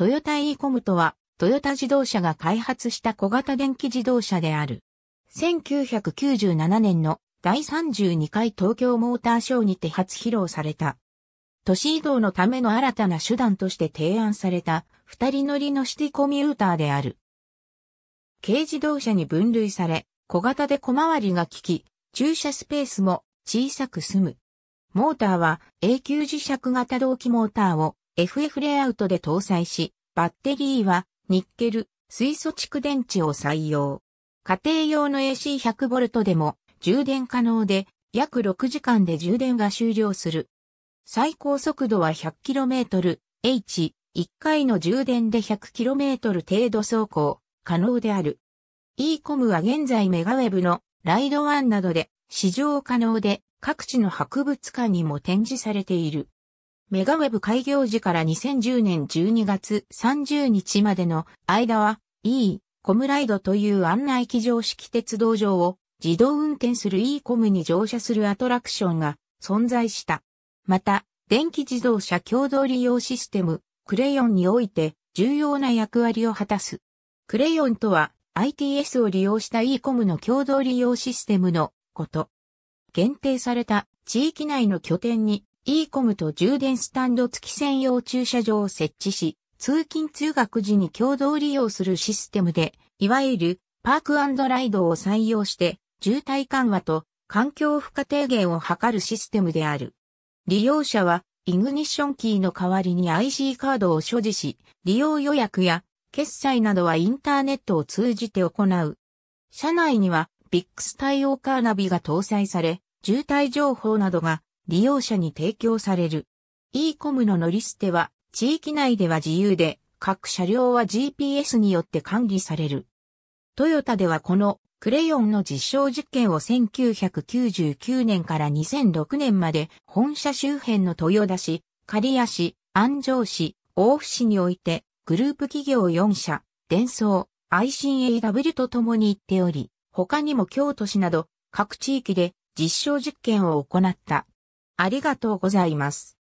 トヨタイーコムとは、トヨタ自動車が開発した小型電気自動車である。1997年の第32回東京モーターショーにて初披露された。都市移動のための新たな手段として提案された二人乗りのシティコミューターである。軽自動車に分類され、小型で小回りが利き、駐車スペースも小さく済む。モーターは永久磁石型動機モーターを FF レイアウトで搭載し、バッテリーはニッケル、水素蓄電池を採用。家庭用の AC100V でも充電可能で約6時間で充電が終了する。最高速度は 100km、H、1回の充電で 100km 程度走行可能である。e コムは現在メガウェブのライドワンなどで試乗可能で各地の博物館にも展示されている。メガウェブ開業時から2010年12月30日までの間は e コムライドという案内機乗式鉄道上を自動運転する e コムに乗車するアトラクションが存在した。また、電気自動車共同利用システム、クレヨンにおいて重要な役割を果たす。クレヨンとは ITS を利用した e コムの共同利用システムのこと。限定された地域内の拠点に e コムと充電スタンド付き専用駐車場を設置し、通勤通学時に共同利用するシステムで、いわゆるパークライドを採用して渋滞緩和と環境負荷低減を図るシステムである。利用者はイグニッションキーの代わりに IC カードを所持し、利用予約や決済などはインターネットを通じて行う。車内にはビックス対応カーナビが搭載され、渋滞情報などが利用者に提供される。e コムの乗り捨ては地域内では自由で、各車両は GPS によって管理される。トヨタではこのクレヨンの実証実験を1999年から2006年まで本社周辺の豊田市、刈谷市、安城市、大府市においてグループ企業4社、電装、愛心 AW と共に行っており、他にも京都市など各地域で実証実験を行った。ありがとうございます。